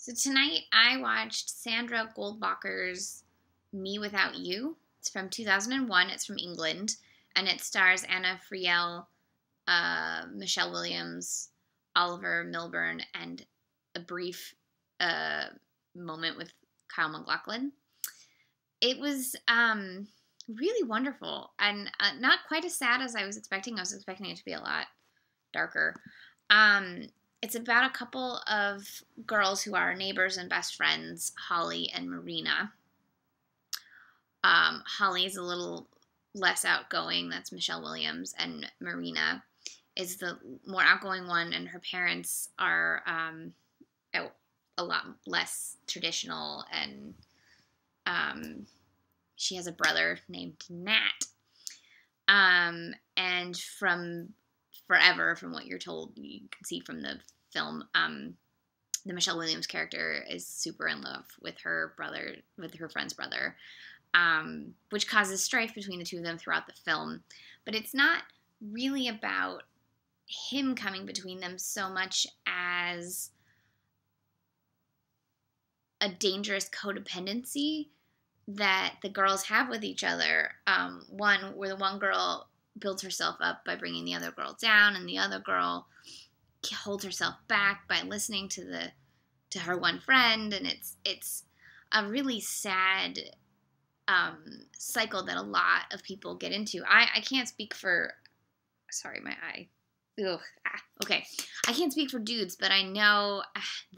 So tonight I watched Sandra Goldbacher's Me Without You. It's from 2001. It's from England, and it stars Anna Friel, uh, Michelle Williams, Oliver Milburn, and a brief uh, moment with Kyle MacLachlan. It was um, really wonderful and uh, not quite as sad as I was expecting. I was expecting it to be a lot darker. Um, it's about a couple of girls who are neighbors and best friends, Holly and Marina. Um, Holly is a little less outgoing, that's Michelle Williams, and Marina is the more outgoing one, and her parents are um, a lot less traditional, and um, she has a brother named Nat. Um, and from forever, from what you're told, you can see from the film, um, the Michelle Williams character is super in love with her brother, with her friend's brother, um, which causes strife between the two of them throughout the film. But it's not really about him coming between them so much as a dangerous codependency that the girls have with each other. Um, one where the one girl builds herself up by bringing the other girl down, and the other girl holds herself back by listening to the to her one friend, and it's it's a really sad um, cycle that a lot of people get into. I I can't speak for sorry my eye. Ugh, ah, okay, I can't speak for dudes, but I know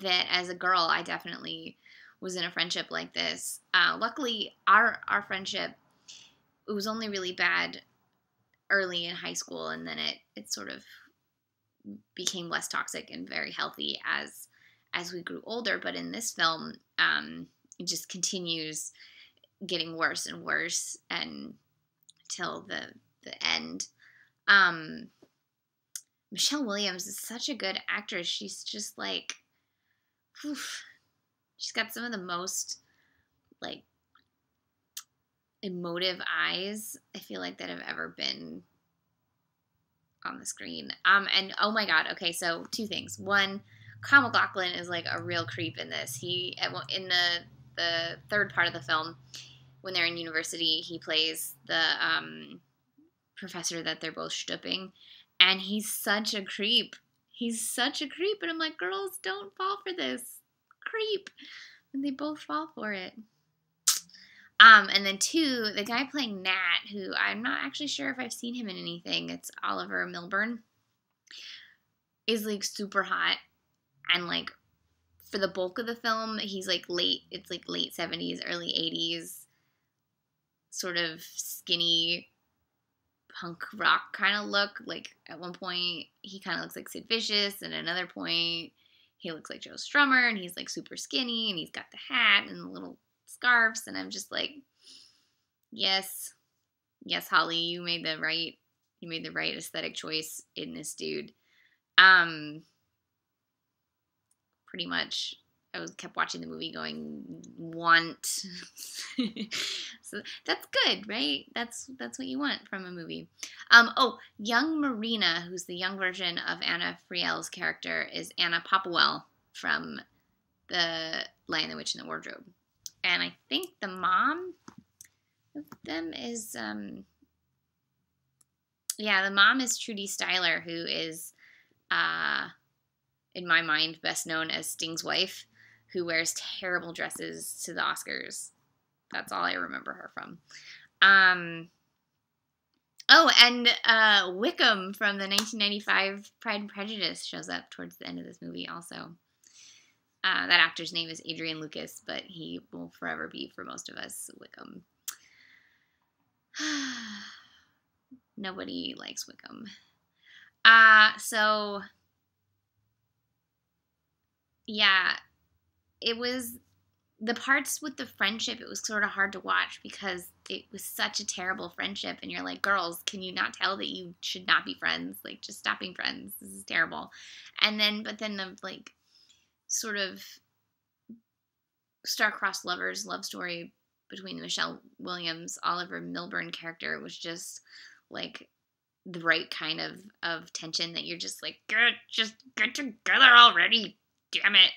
that as a girl, I definitely was in a friendship like this. Uh, luckily, our our friendship it was only really bad early in high school, and then it it sort of became less toxic and very healthy as as we grew older. But in this film, um, it just continues getting worse and worse, and till the the end. Um, Michelle Williams is such a good actress. She's just like, oof, She's got some of the most like emotive eyes I feel like that have ever been on the screen. Um and oh my god, okay, so two things. One, Kyle MacLachlan is like a real creep in this. He in the the third part of the film when they're in university, he plays the um, professor that they're both stooping, and he's such a creep. He's such a creep, and I'm like, girls, don't fall for this creep. And they both fall for it. Um, and then two, the guy playing Nat, who I'm not actually sure if I've seen him in anything. It's Oliver Milburn. Is like super hot, and like for the bulk of the film, he's like late. It's like late seventies, early eighties, sort of skinny punk rock kind of look. Like at one point, he kind of looks like Sid Vicious, and another point, he looks like Joe Strummer and he's like super skinny and he's got the hat and the little scarves and I'm just like yes. Yes Holly you made the right you made the right aesthetic choice in this dude. Um pretty much I was kept watching the movie going want. So that's good right? That's that's what you want from a movie. Um oh young Marina who's the young version of Anna Friel's character is Anna Popplewell from the Lion the Witch and the Wardrobe and I think the mom of them is um yeah the mom is Trudie Styler who is uh in my mind best known as Sting's wife who wears terrible dresses to the Oscars. That's all I remember her from. Um, oh, and uh, Wickham from the 1995 Pride and Prejudice shows up towards the end of this movie also. Uh, that actor's name is Adrian Lukis, but he will forever be, for most of us, Wickham. Nobody likes Wickham. Uh, so, yeah, it was the parts with the friendship it was sort of hard to watch because it was such a terrible friendship and you're like girls can you not tell that you should not be friends like just stop being friends this is terrible and then but then the like sort of star-crossed lovers love story between the michelle williams oliver milburn character was just like the right kind of of tension that you're just like get just get together already damn it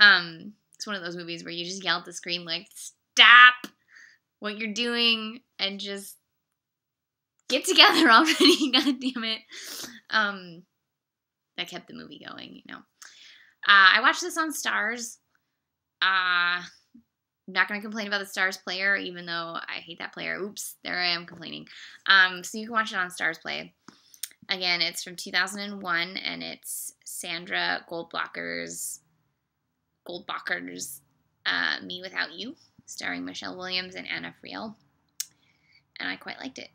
um It's one of those movies where you just yell at the screen like, "Stop what you're doing and just get together already." God damn it. Um, that kept the movie going, you know. Uh, I watched this on Starz. Uh, I'm not going to complain about the Starz player, even though I hate that player. Oops, there I am complaining. Um, so you can watch it on Starz Play. Again, it's from 2001, and it's Sandra Goldblocker's Goldbacher's uh, Me Without You, starring Michelle Williams and Anna Friel. And I quite liked it.